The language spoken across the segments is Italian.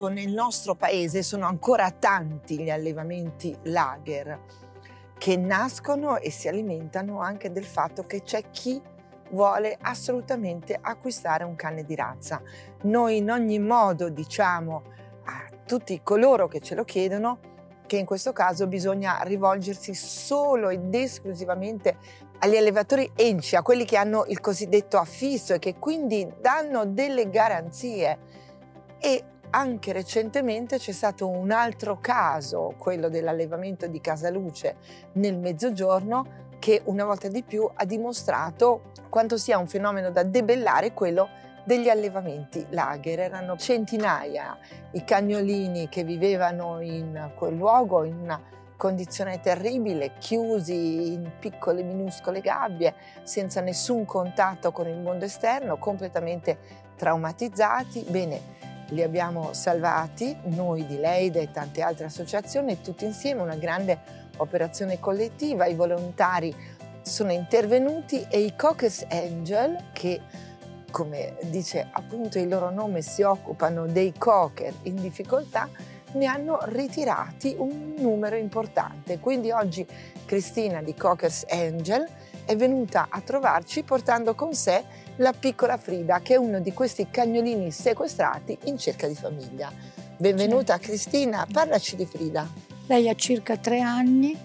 Nel nostro paese sono ancora tanti gli allevamenti lager che nascono e si alimentano anche del fatto che c'è chi vuole assolutamente acquistare un cane di razza. Noi in ogni modo diciamo a tutti coloro che ce lo chiedono che in questo caso bisogna rivolgersi solo ed esclusivamente agli allevatori ENCI, a quelli che hanno il cosiddetto affisso e che quindi danno delle garanzie e anche recentemente c'è stato un altro caso, quello dell'allevamento di Casaluce nel mezzogiorno, che una volta di più ha dimostrato quanto sia un fenomeno da debellare quello degli allevamenti lager. Erano centinaia i cagnolini che vivevano in quel luogo in una condizione terribile, chiusi in piccole minuscole gabbie, senza nessun contatto con il mondo esterno, completamente traumatizzati. Bene, li abbiamo salvati, noi di Leida e tante altre associazioni, tutti insieme, una grande operazione collettiva, i volontari sono intervenuti e i Cockers Angel, che come dice appunto il loro nome, si occupano dei cocker in difficoltà, ne hanno ritirati un numero importante. Quindi oggi Cristina di Cockers Angel è venuta a trovarci portando con sé la piccola Frida, che è uno di questi cagnolini sequestrati in cerca di famiglia. Benvenuta certo. Cristina, parlaci di Frida. Lei ha circa tre anni,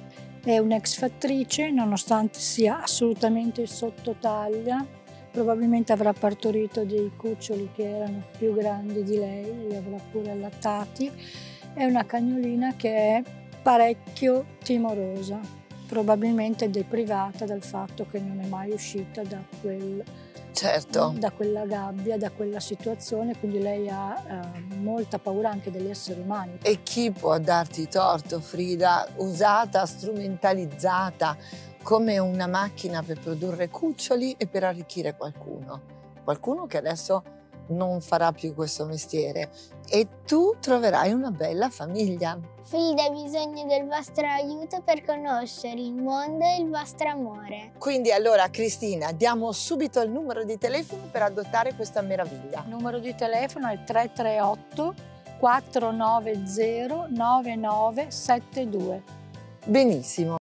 è un'ex fattrice, nonostante sia assolutamente sottotaglia, probabilmente avrà partorito dei cuccioli che erano più grandi di lei, li avrà pure allattati. È una cagnolina che è parecchio timorosa, probabilmente deprivata dal fatto che non è mai uscita da quel certo. da quella gabbia, da quella situazione, quindi lei ha eh, molta paura anche degli esseri umani. E chi può darti torto, Frida? Usata, strumentalizzata come una macchina per produrre cuccioli e per arricchire qualcuno. Qualcuno che adesso non farà più questo mestiere e tu troverai una bella famiglia. Frida ha bisogno del vostro aiuto per conoscere il mondo e il vostro amore. Quindi allora Cristina, diamo subito il numero di telefono per adottare questa meraviglia. Il numero di telefono è 338 490 9972. Benissimo.